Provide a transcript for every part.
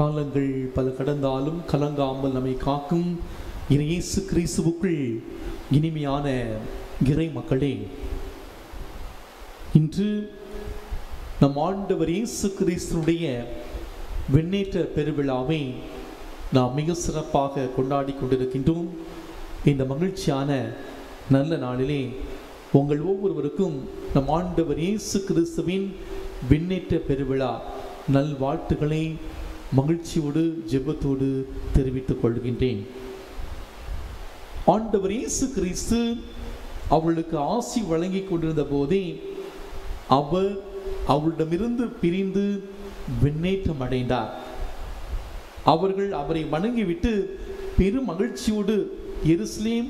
காலங்கள் பல கடந்தாலும் கலங்காமல் நம்மை காக்கும் இறை இயேசு கிறிஸ்துவுக்குள் இனிமையான இறை மக்களே. இன்று நம் ஆண்டவர் இயேசு கிறிஸ்துடைய வெண்ணேற்ற பெருவிழாவை நாம் மிக சிறப்பாக கொண்டாடி கொண்டிருக்கின்றோம். இந்த மகிழ்ச்சியான நல்ல நாளிலே உங்கள் ஒவ்வொருவருக்கும் நம் ஆண்டவர் இயேசு கிறிஸ்துவின் விண்ணேற்ற பெருவிழா. நல்வாழ்த்துக்களை மகிழ்ச்சியோடு ஜெபத்தோடு தெரிவித்துக் கொள்கின்றேன். ஆண்டவர் இயேசு கிறிஸ்து அவளுக்கு ஆசி வழங்கி கொண்டிருந்த போதே அவர் அவளிடமிருந்து பிரிந்து விண்ணேற்றம் அடைந்தார். அவர்கள் அவரை வணங்கிவிட்டு பெரும் மகிழ்ச்சியோடு எருசலேம்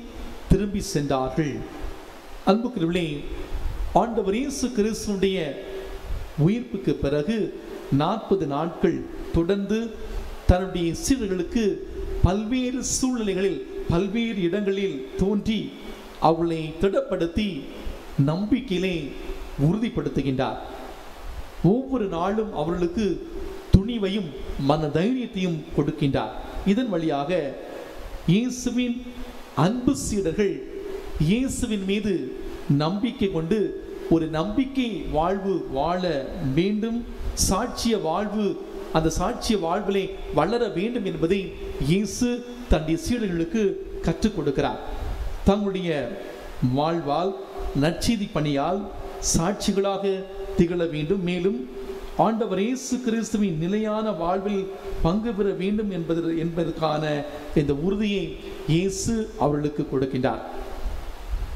திரும்பி சென்றார்கள். அன்புக்குரியவர்களே ஆண்டவர் இயேசு கிறிஸ்துடைய உயிர்ப்புக்கு பிறகு நாற்பது நாட்கள் தொடர்ந்து தன்னுடைய சீடர்களுக்கு பல்வேறு சூழ்நிலைகளில் பல்வேறு இடங்களில் தோன்றி அவளை திடப்படுத்தி நம்பிக்கையிலே உறுதிப்படுத்துகின்றார். ஒவ்வொரு நாளும் அவர்களுக்கு துணிவையும் மன தைரியத்தையும் கொடுக்கின்றார். இதன் வழியாக இயேசுவின் அன்பு சீடர்கள் இயேசுவின் மீது நம்பிக்கை கொண்டு ஒரு நம்பிக்கை வாழ்வு வாழ வேண்டும் சாட்சிய வாழ்வு அந்த சாட்சிய வாழ்விலே வளர வேண்டும் என்பதை இயேசு தன்னுடைய சீடர்களுக்கு கற்றுக் கொடுக்கிறார். தங்களுடைய வாழ்வால் நற்செய்தி பணியால் சாட்சிகளாக திகழ வேண்டும். மேலும் ஆண்டவர் இயேசு கிறிஸ்துவின் நிலையான வாழ்வில் பங்கு பெற வேண்டும் என்பது என்பதற்கான இந்த உறுதியை இயேசு அவர்களுக்கு கொடுக்கின்றார்.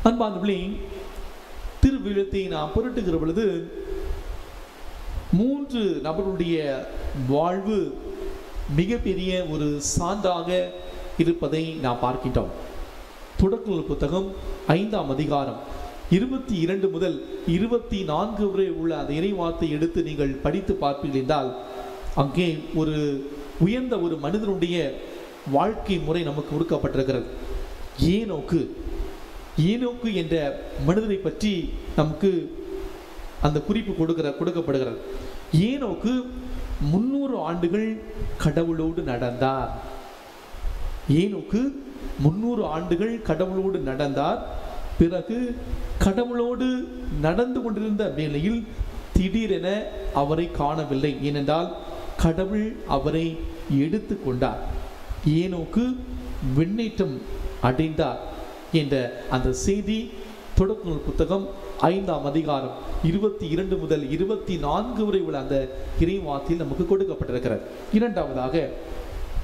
அன்பானவர்களே திருவிழத்தை நாம் புரட்டுகிற பொழுது மூன்று நபருடைய வாழ்வு மிகப்பெரிய ஒரு சான்றாக இருப்பதை நாம் பார்க்கின்றோம். தொடக்க புத்தகம் ஐந்தாம் அதிகாரம் இருபத்தி இரண்டு முதல் இருபத்தி நான்கு வரை உள்ள அந்த இறைவார்த்தை எடுத்து நீங்கள் படித்து பார்ப்பீர்கள் என்றால் அங்கே ஒரு உயர்ந்த ஒரு மனிதனுடைய வாழ்க்கை முறை நமக்கு கொடுக்கப்பட்டிருக்கிறது ஏனோக்கு ஏனோக்கு என்ற மனிதனை பற்றி நமக்கு அந்த குறிப்பு கொடுக்கிற கொடுக்கப்படுகிறது. ஏனோக்கு முன்னூறு ஆண்டுகள் கடவுளோடு நடந்தார். ஏனோக்கு முன்னூறு ஆண்டுகள் கடவுளோடு நடந்தார். பிறகு கடவுளோடு நடந்து கொண்டிருந்த வேளையில் திடீரென அவரை காணவில்லை. ஏனென்றால் கடவுள் அவரை எடுத்து கொண்டார். ஏனோக்கு விண்ணேற்றம் அடைந்தார் என்ற அந்த செய்தி தொடக்க நூல் புத்தகம் ஐந்தாம் அதிகாரம் இருபத்தி இரண்டு முதல் இருபத்தி நான்கு வரை உள்ள அந்த இறைவாத்தில் நமக்கு கொடுக்கப்பட்டிருக்கிறது. இரண்டாவதாக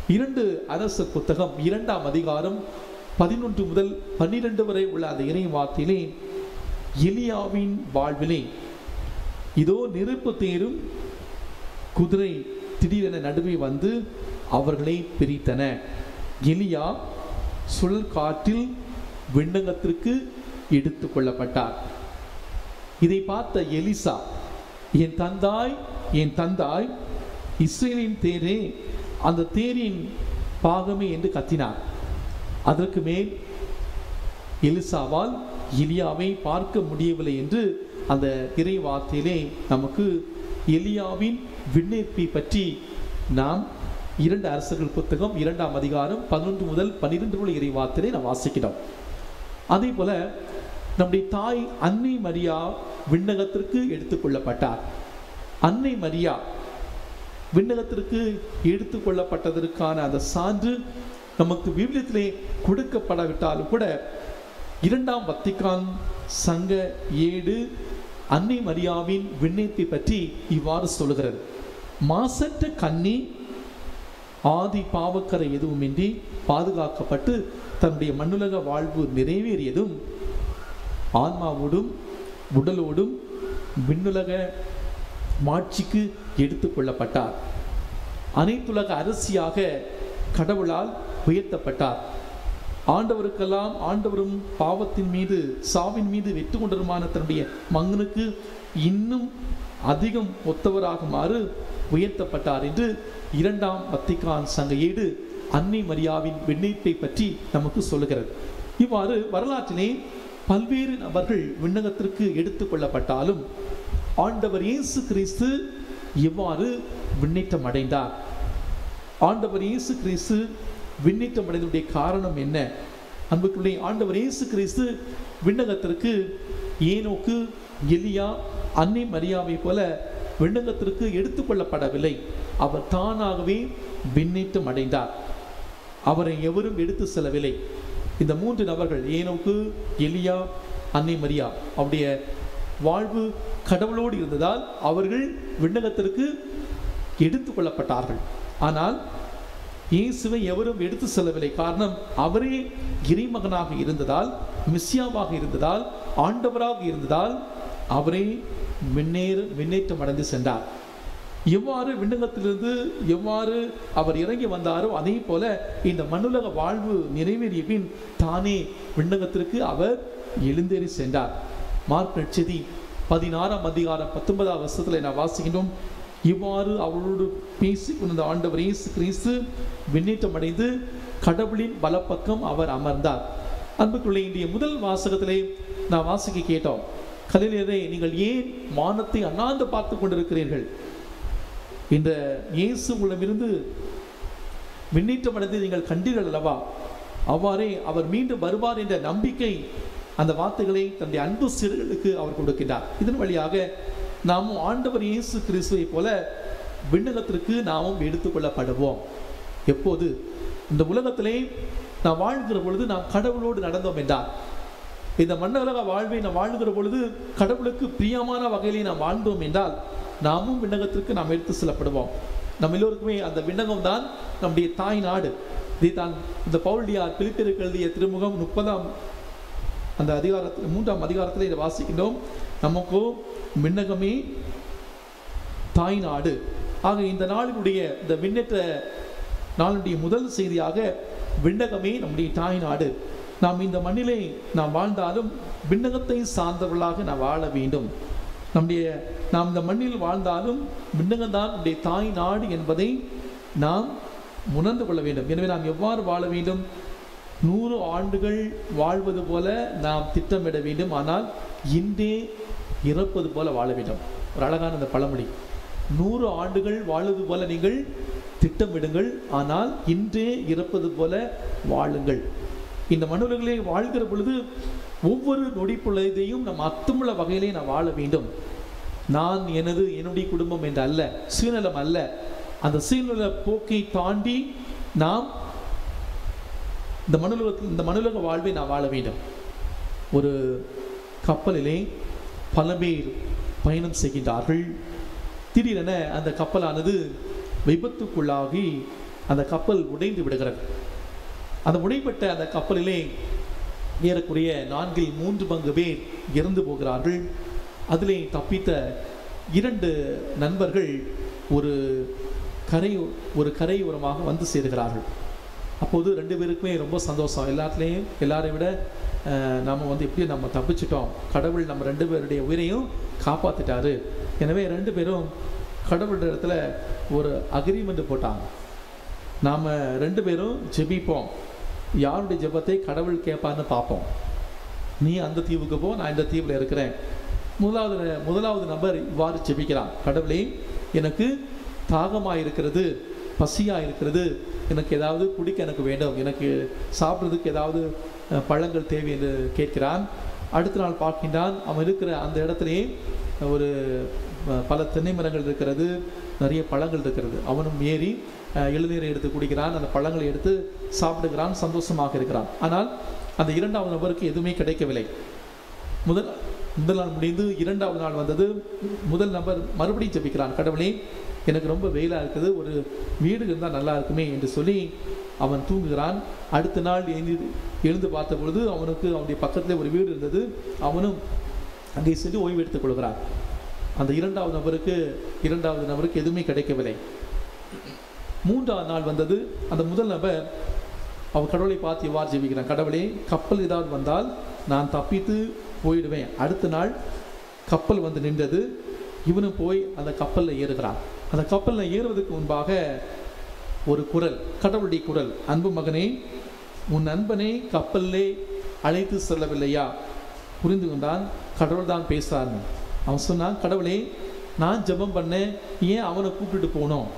இரண்டு அரசு புத்தகம் இரண்டாம் அதிகாரம் பதினொன்று முதல் பன்னிரண்டு வரை உள்ள அந்த இறைவாத்திலே எலியாவின் வாழ்விலே இதோ நெருப்பு தேரும் குதிரை திடீரென நடுவே வந்து அவர்களை பிரித்தன. எலியா சுழல் காற்றில் விண்ணகத்திற்கு எடுத்து கொள்ளப்பட்டார். இதை பார்த்த எலிசா என் தந்தாய் என் தந்தாய் இஸ்ரேலின் தேரே அந்த தேரின் பாகமே என்று கத்தினார். அதற்கு மேல் எலிசாவால் எலியாவை பார்க்க முடியவில்லை என்று அந்த இறை வார்த்தையிலே நமக்கு எலியாவின் விண்ணேற்பை பற்றி நாம் இரண்டு அரசர்கள் புத்தகம் இரண்டாம் அதிகாரம் பதினொன்று முதல் பன்னிரெண்டு உள்ள இறை வார்த்தையை நாம் வாசிக்கிறோம். அதே போல நம்முடைய தாய் அன்னை மரியா விண்ணகத்திற்கு எடுத்துக்கொள்ளப்பட்டார். அன்னை மரியா விண்ணகத்திற்கு எடுத்துக்கொள்ளப்பட்டதற்கான அந்த சான்று நமக்கு விவிலியத்திலே கொடுக்கப்படாவிட்டாலும் கூட இரண்டாம் வத்திக்கான் சங்க ஏடு அன்னை மரியாவின் விண்ணயத்தை பற்றி இவ்வாறு சொல்கிறது மாசற்ற கன்னி ஆதி பாவக்கரை எதுவுமின்றி பாதுகாக்கப்பட்டு தன்னுடைய மண்ணுலக வாழ்வு நிறைவேறியதும் ஆன்மாவோடும் உடலோடும் விண்ணுலக மாட்சிக்கு எடுத்துக்கொள்ளப்பட்டார் அனைத்துலக அரசியாக கடவுளால் உயர்த்தப்பட்டார். ஆண்டவருக்கெல்லாம் ஆண்டவரும் பாவத்தின் மீது சாவின் மீது வெற்றி கொண்டருமான தன்னுடைய மகனுக்கு இன்னும் அதிகம் ஒத்தவராகுமாறு உயர்த்தப்பட்டார் என்று இரண்டாம் வத்திகான் சங்க ஏடு அன்னை மரியாவின் வெண்ணீட்டை பற்றி நமக்கு சொல்லுகிறது. இவ்வாறு வரலாற்றினை பல்வேறு நபர்கள் விண்ணகத்திற்கு எடுத்துக்கொள்ளப்பட்டாலும் ஆண்டவர் இயேசு கிறிஸ்து எவ்வாறு விண்ணேற்றம் அடைந்தார் ஆண்டவர் இயேசு கிறிஸ்து விண்ணேற்றம் அடைந்ததுடைய காரணம் என்ன? அன்புக்குள்ளே ஆண்டவர் இயேசு கிறிஸ்து விண்ணகத்திற்கு ஏனோக்கு எலியா அன்னை மரியாவை போல விண்ணகத்திற்கு எடுத்துக்கொள்ளப்படவில்லை. அவர் தானாகவே விண்ணேற்றம் அடைந்தார் அவரை எவரும் எடுத்து செல்லவில்லை. இந்த மூன்று நபர்கள் ஏனோக்கு எலியா அன்னை மரியா அவருடைய வாழ்வு கடவுளோடு இருந்ததால் அவர்கள் விண்ணகத்திற்கு எடுத்து கொள்ளப்பட்டார்கள். ஆனால் இயேசுவை எவரும் எடுத்து செல்லவில்லை. காரணம் அவரே இறைமகனாக இருந்ததால் மிஸ்யாவாக இருந்ததால் ஆண்டவராக இருந்ததால் அவரே முன்னேற முன்னேற்றம் அடைந்து சென்றார். எவ்வாறு விண்ணகத்திலிருந்து எவ்வாறு அவர் இறங்கி வந்தாரோ அதே போல இந்த மண்ணுலக வாழ்வு நிறைவேறிய பின் தானே விண்ணகத்திற்கு அவர் எழுந்தேறி சென்றார். மார்க் நட்சதி பதினாறாம் அதிகாரம் பத்தொன்பதாம் வருஷத்தில் நான் வாசிக்கின்றோம். இவ்வாறு அவரோடு பேசி கொண்ட ஆண்டவர் இயேசு கிறிஸ்து விண்ணேற்றம் அடைந்து கடவுளின் வலப்பக்கம் அவர் அமர்ந்தார். அன்புக்குள்ளே இன்றைய முதல் வாசகத்திலே நான் வாசிக்க கேட்டோம். கலைஞரே நீங்கள் ஏன் வானத்தை அண்ணாந்து பார்த்து கொண்டிருக்கிறீர்கள்? இந்த இயேசு உங்களிடமிருந்து விண்ணேற்றம் அடைந்து நீங்கள் கண்டீர்கள் அல்லவா? அவ்வாறே அவர் மீண்டும் வருவார் என்ற நம்பிக்கை அந்த வார்த்தைகளை தன்னுடைய அன்பு சிறுகளுக்கு அவர் கொடுக்கின்றார். இதன் வழியாக நாமும் ஆண்டவர் இயேசு கிறிஸ்துவை போல விண்ணகத்திற்கு நாமும் எடுத்துக்கொள்ளப்படுவோம் எப்போது? இந்த உலகத்திலே நாம் வாழ்கிற பொழுது நாம் கடவுளோடு நடந்தோம் என்றார். இந்த மன்னரக வாழ்வை நாம் வாழ்கிற பொழுது கடவுளுக்கு பிரியமான வகையிலே நாம் வாழ்ந்தோம் என்றால் நாமும் விண்ணகத்திற்கு நாம் எடுத்து செல்லப்படுவோம். நம்ம எல்லோருக்குமே அந்த விண்ணகம் தான் நம்முடைய தாய் நாடு. இதுதான் இந்த பவுல்டியார் பிலிப்பிற்கு எழுதிய திருமுகம் முப்பதாம் அந்த அதிகாரத்தில் மூன்றாம் அதிகாரத்தில் இதை வாசிக்கின்றோம். நமக்கும் விண்ணகமே தாய் நாடு. ஆக இந்த நாளினுடைய இந்த விண்ணேற்ற நாளுடைய முதல் செய்தியாக விண்ணகமே நம்முடைய தாய் நாடு. நாம் இந்த மண்ணிலே நாம் வாழ்ந்தாலும் விண்ணகத்தை சார்ந்தவர்களாக நாம் வாழ வேண்டும். நம்முடைய நாம் இந்த மண்ணில் வாழ்ந்தாலும் விண்ணகம்தான் நம்முடைய தாய் நாடு என்பதை நாம் உணர்ந்து கொள்ள வேண்டும். எனவே நாம் எவ்வாறு வாழ வேண்டும்? நூறு ஆண்டுகள் வாழ்வது போல நாம் திட்டமிட வேண்டும். ஆனால் இன்றே இறப்பது போல வாழ வேண்டும். ஒரு அழகான அந்த பழமொழி. நூறு ஆண்டுகள் வாழ்வது போல நீங்கள் திட்டமிடுங்கள். ஆனால் இன்றே இறப்பது போல வாழுங்கள். இந்த மனுலகளே வாழ்கிற பொழுது ஒவ்வொரு நொடி பொழுதையும் நம் அத்துமுள்ள வகையிலே நான் வாழ வேண்டும். நான் எனது என்னுடைய குடும்பம் என்று அல்ல சுயநலம் அல்ல. அந்த சுயநல போக்கை தாண்டி நாம் இந்த மனுலகத்தில் இந்த மனுலக வாழ்வை நான் வாழ வேண்டும். ஒரு கப்பலிலே பல பேர் பயணம் செய்கின்றார்கள். திடீரென அந்த கப்பலானது விபத்துக்குள்ளாகி அந்த கப்பல் உடைந்து விடுகிறது. அந்த உடைப்பட்ட அந்த கப்பலிலே ஏறக்குறைய நான்கில் மூன்று பங்கு பேர் இறந்து போகிறார்கள். அதிலே தப்பித்த இரண்டு நண்பர்கள் ஒரு கரை ஒரு கரையோரமாக வந்து சேருகிறார்கள். அப்போது ரெண்டு பேருக்குமே ரொம்ப சந்தோஷம். எல்லாத்துலேயும் எல்லாரையும் விட நாம் வந்து எப்படியும் நம்ம தப்பிச்சிட்டோம்? கடவுள் நம்ம ரெண்டு பேருடைய உயிரையும் காப்பாற்றிட்டாரு எனவே ரெண்டு பேரும் கடவுள் இடத்துல ஒரு அக்ரிமெண்ட் போட்டாங்க. நாம் ரெண்டு பேரும் ஜெபிப்போம். யாருடைய ஜெபத்தை கடவுள் கேட்பான்னு பார்ப்போம். நீ அந்த தீவுக்கு போ நான் இந்த தீவில் இருக்கிறேன். முதலாவது முதலாவது நபர் இவ்வாறு ஜெபிக்கிறான் கடவுளே எனக்கு தாகமாக இருக்கிறது பசியாக இருக்கிறது எனக்கு ஏதாவது குடிக்க எனக்கு வேண்டும். எனக்கு சாப்பிட்றதுக்கு ஏதாவது பழங்கள் தேவை என்று கேட்கிறான். அடுத்த நாள் பார்க்கின்றான். அவன் இருக்கிற அந்த இடத்துலையே ஒரு பல தென்னை மரங்கள் இருக்கிறது நிறைய பழங்கள் இருக்கிறது. அவனும் ஏறி இளநீரை எடுத்து குடிக்கிறான். அந்த பழங்களை எடுத்து சாப்பிடுகிறான் சந்தோஷமாக இருக்கிறான். ஆனால் அந்த இரண்டாவது நபருக்கு எதுவுமே கிடைக்கவில்லை. முதல் முதல் நாள் முடிந்து இரண்டாவது நாள் வந்தது. முதல் நபர் மறுபடியும் ஜெபிக்கிறான் கடவுளே எனக்கு ரொம்ப வெயிலாக இருக்குது. ஒரு வீடு இருந்தால் நல்லா இருக்குமே என்று சொல்லி அவன் தூங்குகிறான். அடுத்த நாள் எழுந்து எழுந்து பார்த்த பொழுது அவனுக்கு அவனுடைய பக்கத்திலே ஒரு வீடு இருந்தது. அவனும் அங்கே சென்று ஓய்வு எடுத்துக் கொள்கிறான். அந்த இரண்டாவது நபருக்கு இரண்டாவது நபருக்கு எதுவுமே கிடைக்கவில்லை. மூன்றாவது நாள் வந்தது. அந்த முதல் நபர் அவர் கடவுளை பார்த்து எவ்வாறு ஜெபிக்கிறான் கடவுளே கப்பல் ஏதாவது வந்தால் நான் தப்பித்து போயிடுவேன். அடுத்த நாள் கப்பல் வந்து நின்றது. இவனும் போய் அந்த கப்பலில் ஏறுகிறான். அந்த கப்பலில் ஏறுவதற்கு முன்பாக ஒரு குரல் கடவுளுடைய குரல் அன்பு மகனே உன் நண்பனை கப்பலிலே அழைத்து செல்லவில்லையா? புரிந்து கொண்டான். கடவுள் தான் பேசுகிறான் அவன் சொன்னான் கடவுளே நான் ஜெபம் பண்ணேன். ஏன் அவனை கூப்பிட்டுட்டு போனோம்?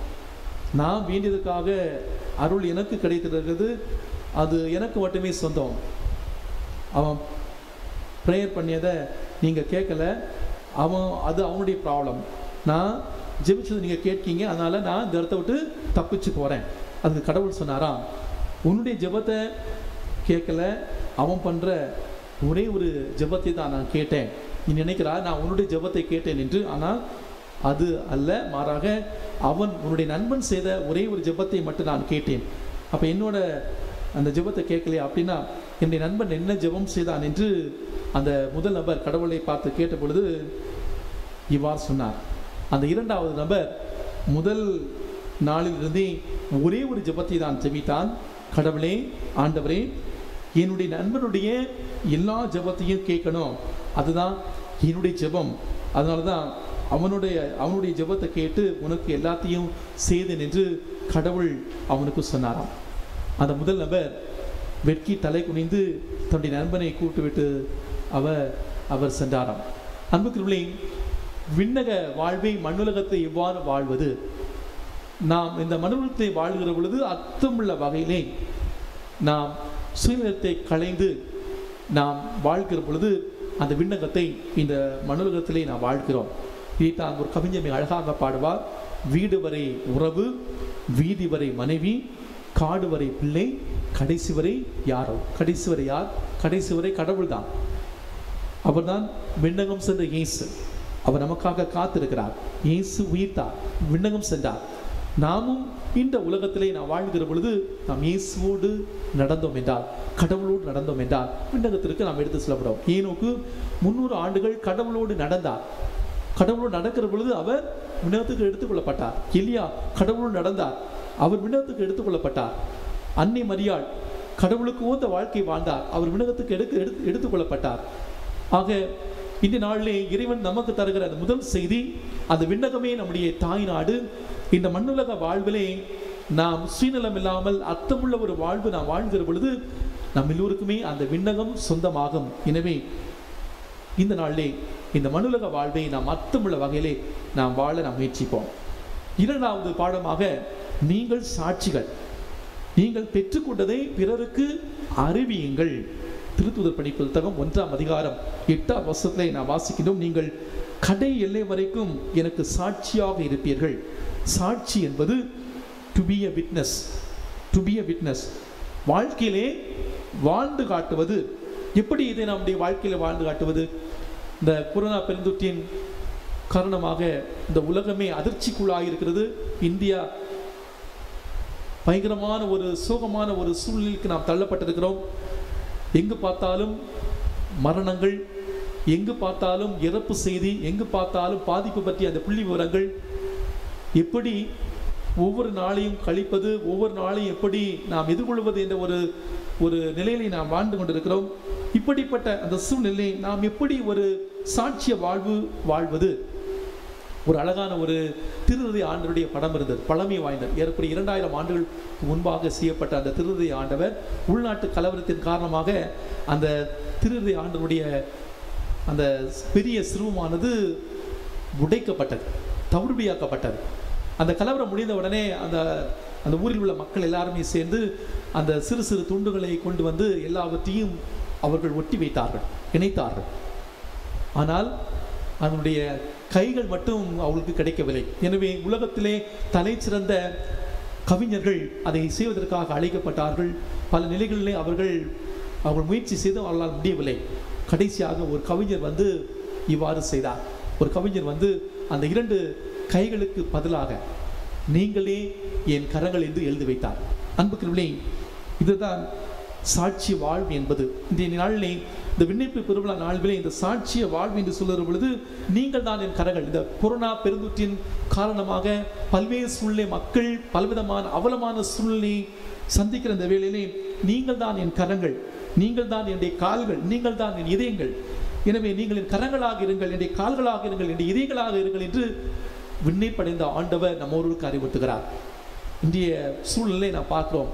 நான் வேண்டியதுக்காக அருள் எனக்கு கிடைத்திருக்கிறது. அது எனக்கு மட்டுமே சொந்தம். அவன் ப்ரேயர் பண்ணியதை நீங்கள் கேட்கல. அவன் அது அவனுடைய ப்ராப்ளம் நான் ஜெபிச்சது நீங்கள் கேட்கீங்க. அதனால் நான் இந்த இடத்த விட்டு தப்பிச்சு போகிறேன் அதுக்கு கடவுள் சொன்னாராம் உன்னுடைய ஜெபத்தை கேட்கல. அவன் பண்ணுற ஒரே ஒரு ஜெபத்தை தான் நான் கேட்டேன். நீ நினைக்கிறா நான் உன்னுடைய ஜெபத்தை கேட்டேன் என்று. ஆனால் அது அல்ல மாறாக அவன் உன்னுடைய நண்பன் செய்த ஒரே ஒரு ஜெபத்தை மட்டும் நான் கேட்டேன். அப்போ என்னோட அந்த ஜெபத்தை கேட்கலையா அப்படின்னா என்னுடைய நண்பன் என்ன ஜெபம் செய்தான் என்று அந்த முதல் நபர் கடவுளை பார்த்து கேட்ட பொழுது இவ்வாறு சொன்னார். அந்த இரண்டாவது நபர் முதல் நாளிலிருந்தே ஒரே ஒரு ஜெபத்தை தான் ஜெபித்தான். கடவுளே ஆண்டவரே என்னுடைய நண்பனுடைய எல்லா ஜெபத்தையும் கேட்கணும். அதுதான் என்னுடைய ஜெபம். அதனால தான் அவனுடைய அவனுடைய ஜெபத்தை கேட்டு உனக்கு எல்லாத்தையும் செய்தேன் என்று கடவுள் அவனுக்கு சொன்னாராம். அந்த முதல் நபர் வெட்கி தலை குனிந்து தன்னுடைய நண்பனை கூப்பிட்டுவிட்டு அவர் அவர் சென்றாராம். அன்புக்குள்ளே விண்ணக வாழ்வை மண்ணுலகத்தை எவ்வாறு வாழ்வது? நாம் இந்த மனுலகத்தை வாழ்கிற பொழுது அர்த்தமுள்ள வகையிலே நாம் சுயநலத்தை களைந்து நாம் வாழ்கிற பொழுது அந்த விண்ணகத்தை இந்த மனுலகத்திலே நாம் வாழ்கிறோம். இதைத்தான் ஒரு கவிஞர் மிக அழகாக பாடுவார். வீடு வரை உறவு வீதி வரை மனைவி காடு வரை பிள்ளை கடைசி வரை யாரோ. கடைசி வரை யார்? கடைசி வரை கடவுள் தான் அவர்தான் விண்ணகம் சென்ற இயேசு. அவர் நமக்காக காத்திருக்கிறார். இயேசு உயிர்த்தார். விண்ணகம் சென்றார். நாமும் இந்த உலகத்திலே நாம் வாழ்கிற பொழுது நாம் இயேசுவோடு நடந்தோம் என்றால் கடவுளோடு நடந்தோம் என்றால் விண்ணகத்திற்கு நாம் எடுத்து செல்லப்படும். ஏனோக்கு முன்னூறு ஆண்டுகள் கடவுளோடு நடந்தார். கடவுளோடு நடக்கிற பொழுது அவர் விண்ணகத்துக்கு எடுத்துக்கொள்ளப்பட்டார் எலியா கடவுளோடு நடந்தார். அவர் விண்ணகத்துக்கு எடுத்துக்கொள்ளப்பட்டார் அன்னை மரியாள் கடவுளுக்கு ஓந்த வாழ்க்கை வாழ்ந்தார். அவர் விண்ணகத்துக்கு எடுத்து எடுத்து எடுத்துக்கொள்ளப்பட்டார் ஆக இந்த நாளிலே இறைவன் நமக்கு தருகிற அந்த முதல் செய்தி அந்த விண்ணகமே நம்முடைய தாய் நாடு. இந்த மண்ணுலக வாழ்விலே நாம் சுயநலம் இல்லாமல் அர்த்தமுள்ள ஒரு வாழ்வு நாம் வாழ்கிற பொழுது நம் எல்லோருக்குமே அந்த விண்ணகம் சொந்தமாகும். எனவே இந்த நாளிலே இந்த மண்ணுலக வாழ்வை நாம் அர்த்தமுள்ள வகையிலே நாம் வாழ நாம் முயற்சிப்போம். இரண்டாவது பாடமாக நீங்கள் சாட்சிகள். நீங்கள் பெற்றுக்கொண்டதை பிறருக்கு அறிவியுங்கள். திருத்துதர் பணி புத்தகம் ஒன்றாம் அதிகாரம் எட்டாம் வருஷத்திலே நான் வாசிக்கிறோம் நீங்கள் கடை எல்லை வரைக்கும் எனக்கு சாட்சியாக இருப்பீர்கள். சாட்சி என்பது to be a witness to be a witness வாழ்க்கையிலே வாழ்ந்து காட்டுவது எப்படி இதை நம்முடைய வாழ்க்கையில் வாழ்ந்து காட்டுவது? இந்த கொரோனா பெருந்தொற்றின் காரணமாக இந்த உலகமே அதிர்ச்சிக்குள்ளாயிருக்கிறது இந்தியா பயங்கரமான ஒரு சோகமான ஒரு சூழ்நிலைக்கு நாம் தள்ளப்பட்டிருக்கிறோம். எங்கு பார்த்தாலும் மரணங்கள் எங்கு பார்த்தாலும் இறப்பு செய்தி எங்கு பார்த்தாலும் பாதிப்பு பற்றிய அந்த புள்ளி விவரங்கள் எப்படி ஒவ்வொரு நாளையும் கழிப்பது ஒவ்வொரு நாளையும் எப்படி நாம் எதிர்கொள்வது என்ற ஒரு ஒரு நிலையிலே நாம் வாழ்ந்து கொண்டிருக்கிறோம். இப்படிப்பட்ட அந்த சூழ்நிலை நாம் எப்படி ஒரு சாட்சிய வாழ்வு வாழ்வது? ஒரு அழகான ஒரு திருநதி ஆண்டருடைய படம் இருந்தது. பழமை வாய்ந்தது. ஏறக்குறைய இரண்டாயிரம் ஆண்டுகளுக்கு முன்பாக செய்யப்பட்ட அந்த திருநதி ஆண்டவர் உள்நாட்டு கலவரத்தின் காரணமாக அந்த திருநதி ஆண்டருடைய அந்த பெரிய சிறுவமானது உடைக்கப்பட்டது. தவிர்பியாக்கப்பட்டது அந்த கலவரம் முடிந்த உடனே அந்த அந்த ஊரில் உள்ள மக்கள் எல்லாருமே சேர்ந்து அந்த சிறு சிறு துண்டுகளை கொண்டு வந்து எல்லாவற்றையும் அவர்கள் ஒட்டி வைத்தார்கள் இணைத்தார்கள். ஆனால் அதனுடைய கைகள் மட்டும் அவளுக்கு கிடைக்கவில்லை. எனவே உலகத்திலே தலை சிறந்த கவிஞர்கள் அதை செய்வதற்காக அழைக்கப்பட்டார்கள். பல நிலைகளிலே அவர்கள் அவர்கள் முயற்சி செய்து அவர்களால் முடியவில்லை. கடைசியாக ஒரு கவிஞர் வந்து இவ்வாறு செய்தார். ஒரு கவிஞர் வந்து அந்த இரண்டு கைகளுக்கு பதிலாக நீங்களே என் கரங்கள் என்று எழுதி வைத்தார். அன்புக்குள்ளே இதுதான் சாட்சி வாழ்வு என்பது. இந்த நாளிலே இந்த விண்ணப்பி பெருவிழா நாள்களே இந்த சாட்சிய வாழ்வு என்று சொல்லுற பொழுது நீங்கள் தான் என் கரங்கள். இந்த கொரோனா பெருந்தொற்றின் காரணமாக பல்வேறு சூழ்நிலை மக்கள் பலவிதமான அவலமான சூழ்நிலை சந்திக்கிற இந்த வேளையிலே நீங்கள் தான் என் கரங்கள் நீங்கள் தான் என்னுடைய கால்கள் நீங்கள் தான் என் இதயங்கள். எனவே நீங்கள் என் கரங்களாக இருங்கள் என்னுடைய கால்களாக இருங்கள் என்னுடைய இதயங்களாக இருங்கள் என்று விண்ணைப்படைந்த ஆண்டவர் நம்ம ஊருக்கு அறிவுறுத்துகிறார். இன்றைய சூழ்நிலை நான் பார்க்குறோம்.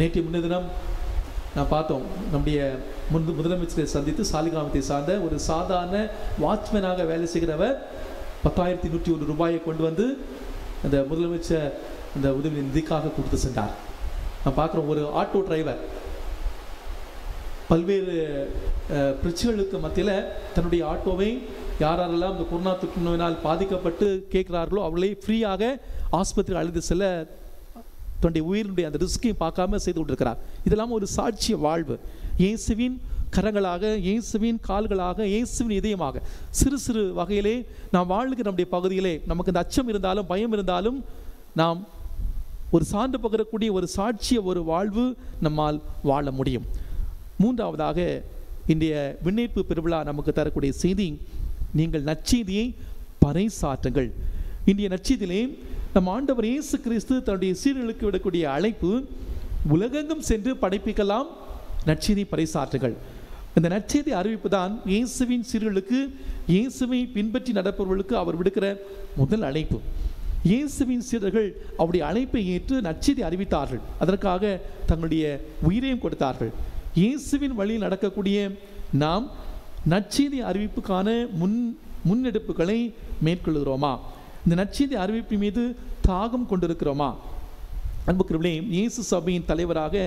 நேற்று முன்னதினம் நான் பார்த்தோம். நம்முடைய முன்பு முதலமைச்சரை சந்தித்து சாலிகிராமத்தை சார்ந்த ஒரு சாதாரண வாட்ச்மேனாக வேலை செய்கிறவர் பத்தாயிரத்தி நூற்றி ஒரு ரூபாயை கொண்டு வந்து அந்த முதலமைச்சர் இந்த உதவி நிதிக்காக கொடுத்து சென்றார். நான் பார்க்குறோம் ஒரு ஆட்டோ டிரைவர் பல்வேறு பிரச்சனைகளுக்கு மத்தியில் தன்னுடைய ஆட்டோவை யாரெல்லாம் இந்த கொரோனா தொற்று நோயினால் பாதிக்கப்பட்டு கேட்குறார்களோ அவர்களை ஃப்ரீயாக ஆஸ்பத்திரி அழைத்து செல்ல தன்னுடைய உயிரினுடைய அந்த ரிஸ்கையும் பார்க்காம செய்து கொண்டிருக்கிறார். இதெல்லாம் ஒரு சாட்சிய வாழ்வு. இயேசுவின் கரங்களாக இயேசுவின் கால்களாக இயேசுவின் இதயமாக சிறு சிறு வகையிலே நாம் வாழ்கிற நம்முடைய பகுதியிலே நமக்கு இந்த அச்சம் இருந்தாலும் பயம் இருந்தாலும் நாம் ஒரு சான்று பகிரக்கூடிய ஒரு சாட்சிய ஒரு வாழ்வு நம்மால் வாழ முடியும். மூன்றாவதாக இன்றைய விண்ணேற்பு பெருவிழா நமக்கு தரக்கூடிய செய்தி நீங்கள் நற்செய்தியை பறைசாற்றுங்கள். இன்றைய நற்செய்தியிலே நம் ஆண்டவர் இயேசு கிறிஸ்து தன்னுடைய சீரர்களுக்கு விடக்கூடிய அழைப்பு உலகெங்கும் சென்று படைப்பிக்கலாம் நற்செய்தி பறைசாற்றுகள். இந்த நற்செய்தி அறிவிப்பு தான் இயேசுவின் சீர்களுக்கு இயேசுவை பின்பற்றி நடப்பவர்களுக்கு அவர் விடுக்கிற முதல் அழைப்பு. இயேசுவின் சீடர்கள் அவருடைய அழைப்பை ஏற்று நற்செய்தி அறிவித்தார்கள். அதற்காக தங்களுடைய உயிரையும் கொடுத்தார்கள். இயேசுவின் வழியில் நடக்கக்கூடிய நாம் நற்செய்தி அறிவிப்புக்கான முன் முன்னெடுப்புகளை மேற்கொள்கிறோமா இந்த நற்செய்தி அறிவிப்பு மீது தாகம் கொண்டிருக்கிறோமா? அன்புக்குரியவர்களே இயேசு சபையின் தலைவராக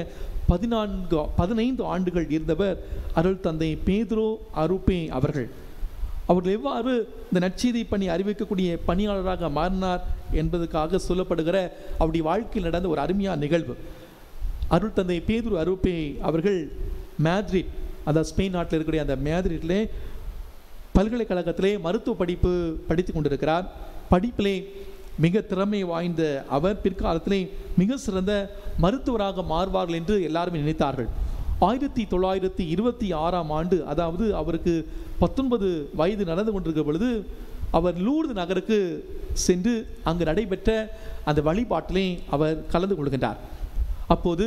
பதினான்கு பதினைந்து ஆண்டுகள் இருந்தவர் அருள் தந்தை பேதுரோ அருப்பே அவர்கள். அவர்கள் எவ்வாறு இந்த நற்செய்தி பணி அறிவிக்கக்கூடிய பணியாளராக மாறினார் என்பதற்காக சொல்லப்படுகிற அவருடைய வாழ்க்கையில் நடந்த ஒரு அருமையான நிகழ்வு. அருள் தந்தை பேதுரு அருப்பே அவர்கள் மேத்ரிட் அதாவது ஸ்பெயின் நாட்டில் இருக்கக்கூடிய அந்த மேத்ரிட்லே பல்கலைக்கழகத்திலே மருத்துவ படிப்பு படித்து கொண்டிருக்கிறார். படிப்பிலே மிக திறமை வாய்ந்த அவர் பிற்காலத்திலே மிக சிறந்த மருத்துவராக மாறுவார்கள் என்று எல்லாருமே நினைத்தார்கள். ஆயிரத்தி தொள்ளாயிரத்தி இருபத்தி ஆறாம் ஆண்டு அதாவது அவருக்கு பத்தொன்பது வயது நடந்து கொண்டிருக்கிற பொழுது அவர் லூர்து நகருக்கு சென்று அங்கு நடைபெற்ற அந்த வழிபாட்டிலே அவர் கலந்து கொள்கின்றார். அப்போது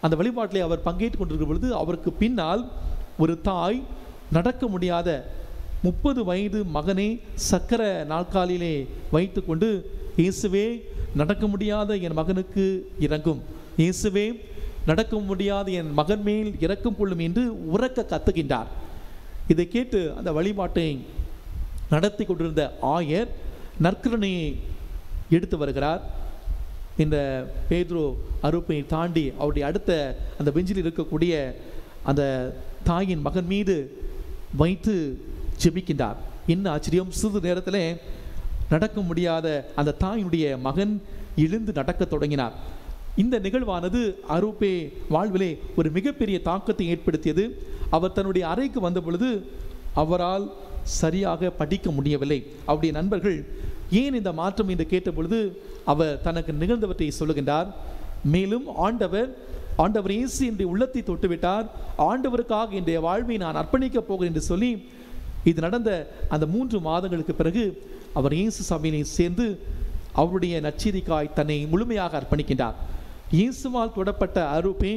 அந்த வழிபாட்டிலே அவர் பங்கேற்றுக் கொண்டிருக்கிற பொழுது அவருக்கு பின்னால் ஒரு தாய் நடக்க முடியாத முப்பது வயது மகனை சக்கர நாற்காலியிலே வைத்துக்கொண்டு இயேசுவே நடக்க முடியாத என் மகனுக்கு இறங்கும் இயேசுவே நடக்க முடியாத என் மகன் மேல் இறக்கும் கொள்ளும் என்று உறக்க கத்துகின்றார். இதை கேட்டு அந்த வழிபாட்டை நடத்தி கொண்டிருந்த ஆயர் நற்கரணையை எடுத்து வருகிறார். இந்த பேதுரு அறுப்பை தாண்டி அவருடைய அடுத்த அந்த பெஞ்சில் இருக்கக்கூடிய அந்த தாயின் மகன் மீது வைத்து ஜெபிக்கின்றார். என்ன ஆச்சரியம் சிறிது நேரத்தில் நடக்க முடியாத அந்த தாயினுடைய மகன் எழுந்து நடக்கத் தொடங்கினார். இந்த நிகழ்வானது அரூபே வாழ்விலே ஒரு மிகப்பெரிய தாக்கத்தை ஏற்படுத்தியது. அவர் தன்னுடைய அறைக்கு வந்த பொழுது அவரால் சரியாக படிக்க முடியவில்லை. அவருடைய நண்பர்கள் ஏன் இந்த மாற்றம்? என்று கேட்ட பொழுது அவர் தனக்கு நிகழ்ந்தவற்றை சொல்லுகின்றார். மேலும் ஆண்டவர் ஆண்டவர் இயேசு என்னுடைய உள்ளத்தை தொட்டுவிட்டார். ஆண்டவருக்காக என்னுடைய வாழ்வை நான் அர்ப்பணிக்கப் போகிறேன் என்று சொல்லி இது நடந்த அந்த மூன்று மாதங்களுக்கு பிறகு அவர் இயேசு சபையினை சேர்ந்து அவருடைய நச்சீரிக்காய் தன்னை முழுமையாக அர்ப்பணிக்கின்றார். இயேசுவால் தொடப்பட்ட அருப்பே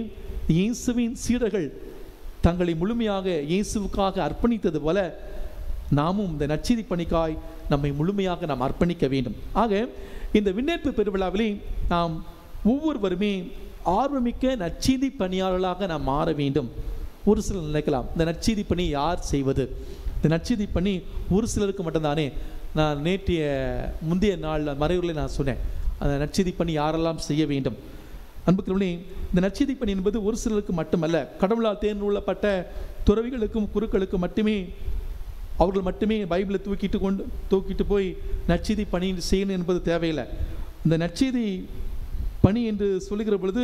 இயேசுவின் சீடர்கள் தங்களை முழுமையாக இயேசுவுக்காக அர்ப்பணித்தது போல நாமும் இந்த நற்செய்தி பணிக்காய் நம்மை முழுமையாக நாம் அர்ப்பணிக்க வேண்டும். ஆக இந்த விண்ணேற்பு பெருவிழாவிலே நாம் ஒவ்வொருவருமே ஆர்வமிக்க நச்சீதி பணியாளர்களாக நாம் மாற வேண்டும். ஒரு சிலர் நினைக்கலாம் இந்த நற்செய்தி பணி யார் செய்வது? இந்த நச்சீதி பண்ணி ஒரு சிலருக்கு மட்டும்தானே. நான் நேற்றைய முந்தைய நாளில் மறைவுகளை நான் சொன்னேன். அந்த நச்சீதி பண்ணி யாரெல்லாம் செய்ய வேண்டும்? அன்புக்குள்ளே இந்த நச்சீதி பணி என்பது ஒரு சிலருக்கு மட்டுமல்ல. கடவுளால் தேர்ந்தெடுக்கப்பட்ட துறவிகளுக்கும் குருக்களுக்கும் மட்டுமே அவர்கள் மட்டுமே பைபிளை தூக்கிட்டு கொண்டு தூக்கிட்டு போய் நச்சீதி பணி செய்யணும் என்பது தேவையில்லை. இந்த நச்சீதி பணி என்று சொல்லுகிற பொழுது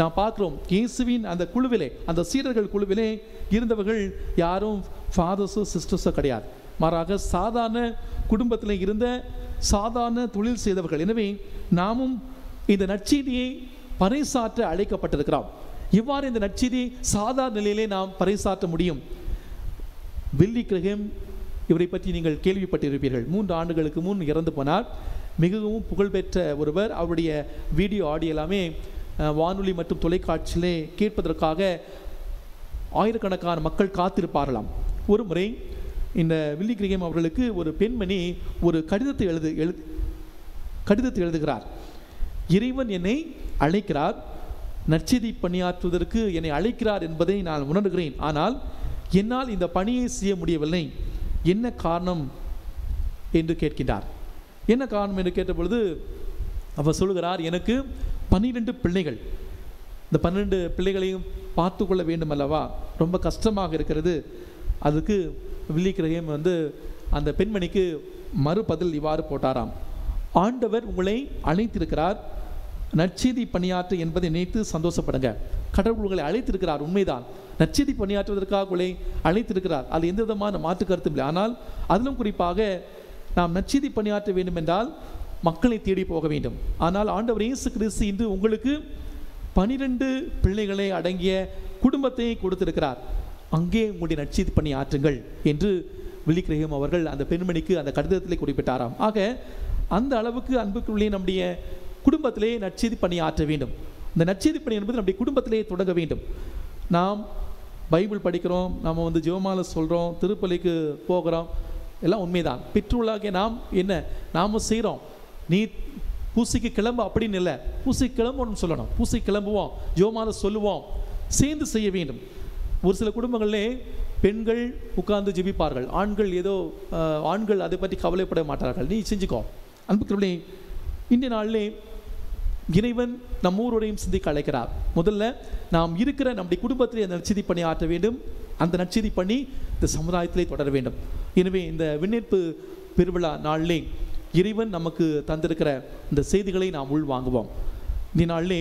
நான் பார்க்குறோம் இயேசுவின் அந்த குழுவிலே அந்த சீடர்கள் குழுவிலே இருந்தவர்கள் யாரும் ஃபாதர்ஸோ சிஸ்டர்ஸோ கிடையாது. மாறாக சாதாரண குடும்பத்தில் இருந்த சாதாரண தொழில் செய்தவர்கள். எனவே நாமும் இந்த நற்செய்தியை பறைசாற்ற அழைக்கப்பட்டிருக்கிறோம். இவ்வாறு இந்த நற்செய்தியை சாதாரண நிலையிலே நாம் பறைசாற்ற முடியும்? வில்லி கிரகம் இவரை பற்றி நீங்கள் கேள்விப்பட்டிருப்பீர்கள். மூன்று ஆண்டுகளுக்கு முன் இறந்து போனார். மிகவும் புகழ்பெற்ற ஒருவர். அவருடைய வீடியோ ஆடியோ எல்லாமே வானொலி மற்றும் தொலைக்காட்சியிலே கேட்பதற்காக ஆயிரக்கணக்கான மக்கள் காத்திருப்பார்களாம். ஒரு முறை இந்த வில்லி கிரகம் அவர்களுக்கு ஒரு பெண்மணி ஒரு கடிதத்தை எழுது எழுது கடிதத்தை எழுதுகிறார். இறைவன் என்னை அழைக்கிறார் நற்செய்தி பணியாற்றுவதற்கு என்னை அழைக்கிறார் என்பதை நான் உணர்கிறேன். ஆனால் என்னால் இந்த பணியை செய்ய முடியவில்லை. என்ன காரணம்? என்று கேட்கின்றார். என்ன காரணம்? என்று கேட்டபொழுது அவர் சொல்லுகிறார் எனக்கு பன்னிரெண்டு பிள்ளைகள். இந்த பன்னிரெண்டு பிள்ளைகளையும் பார்த்து கொள்ள வேண்டும் அல்லவா ரொம்ப கஷ்டமாக இருக்கிறது. அதுக்கு வில்லி கிரகம் வந்து அந்த பெண்மணிக்கு மறுபதில் இவ்வாறு போட்டாராம். ஆண்டவர் உங்களை அழைத்திருக்கிறார் நற்செய்தி பணியாற்று என்பதை நினைத்து சந்தோஷப்படுங்க. கடவுள் உங்களை அழைத்திருக்கிறார் உண்மைதான். நற்செய்தி பணியாற்றுவதற்காக உங்களை அழைத்திருக்கிறார். அது எந்த விதமான மாற்று கருத்தும் இல்லை. ஆனால் அதிலும் குறிப்பாக நாம் நற்செய்தி பணியாற்ற வேண்டும் என்றால் மக்களை தேடி போக வேண்டும். ஆனால் ஆண்டவர் இயேசு கிறிஸ்து இன்று உங்களுக்கு பனிரெண்டு பிள்ளைகளை அடங்கிய குடும்பத்தை கொடுத்திருக்கிறார். அங்கே உங்களுடைய நற்செய்தி பணி ஆற்றுங்கள் என்று விழிக்கிரகம் அவர்கள் அந்த பெண்மணிக்கு அந்த கடிதத்தில் குறிப்பிட்டாராம். ஆக அந்த அளவுக்கு அன்புக்குள்ளே நம்முடைய குடும்பத்திலே நற்செய்தி பணி ஆற்ற வேண்டும். இந்த நற்செய்தி பணி என்பது நம்முடைய குடும்பத்திலே தொடங்க வேண்டும். நாம் பைபிள் படிக்கிறோம் நம்ம வந்து ஜெவமால சொல்கிறோம் திருப்பலிக்கு போகிறோம் எல்லாம் உண்மைதான். பெற்றோர்களாகிய நாம் என்ன? நாம் செய்கிறோம் நீ பூசிக்கு கிளம்பு அப்படின்னு இல்லை. பூசி கிளம்பணும்னு சொல்லணும். பூசி கிளம்புவோம் ஜோமால சொல்லுவோம் சேர்ந்து செய்ய வேண்டும். ஒரு சில குடும்பங்களிலே பெண்கள் உட்கார்ந்து ஜெபிப்பார்கள். ஆண்கள் ஏதோ ஆண்கள் அதை பற்றி கவலைப்பட மாட்டார்கள். நீ செஞ்சுக்கோ. அன்புக்குள்ளே இன்றைய நாளிலே இறைவன் நம் ஊரோடையும் சிந்திக்க அழைக்கிறார். முதல்ல நாம் இருக்கிற நம்முடைய குடும்பத்திலே அந்த நற்செய்தி பணி ஆற்ற வேண்டும். அந்த நற்செய்தி பணி இந்த சமுதாயத்திலே தொடர வேண்டும். எனவே இந்த விண்ணேற்பு பெருவிழா நாளிலே இறைவன் நமக்கு தந்திருக்கிற இந்த செய்திகளை நாம் உள் வாங்குவோம். இந்த நாளிலே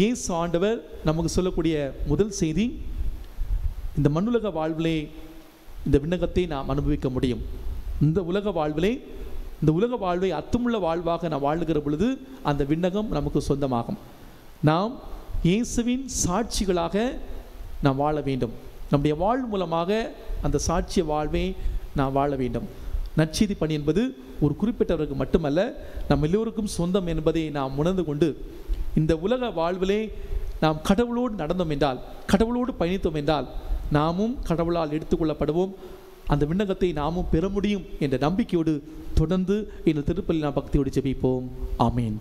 இயேசு ஆண்டவர் நமக்கு சொல்லக்கூடிய முதல் செய்தி இந்த மண்ணுலக வாழ்விலே இந்த விண்ணகத்தை நாம் அனுபவிக்க முடியும். இந்த உலக வாழ்விலே இந்த உலக வாழ்வை அர்த்தமுள்ள வாழ்வாக நாம் வாழுகிற பொழுது அந்த விண்ணகம் நமக்கு சொந்தமாகும். நாம் இயேசுவின் சாட்சிகளாக நாம் வாழ வேண்டும். நம்முடைய வாழ் மூலமாக அந்த சாட்சிய வாழ்வை நாம் வாழ வேண்டும். நற்செய்தி பணி என்பது ஒரு குறிப்பிட்டவருக்கு மட்டுமல்ல நம் எல்லோருக்கும் சொந்தம் என்பதை நாம் உணர்ந்து கொண்டு இந்த உலக வாழ்விலே நாம் கடவுளோடு நடந்தோம் என்றால் கடவுளோடு பயணித்தோம் என்றால் நாமும் கடவுளால் எடுத்துக்கொள்ளப்படுவோம். அந்த விண்ணகத்தை நாமும் பெற முடியும் என்ற நம்பிக்கையோடு தொடர்ந்து இந்த திருப்பலி நாம் பக்தியோடு ஜெபிப்போம். ஆமீன்.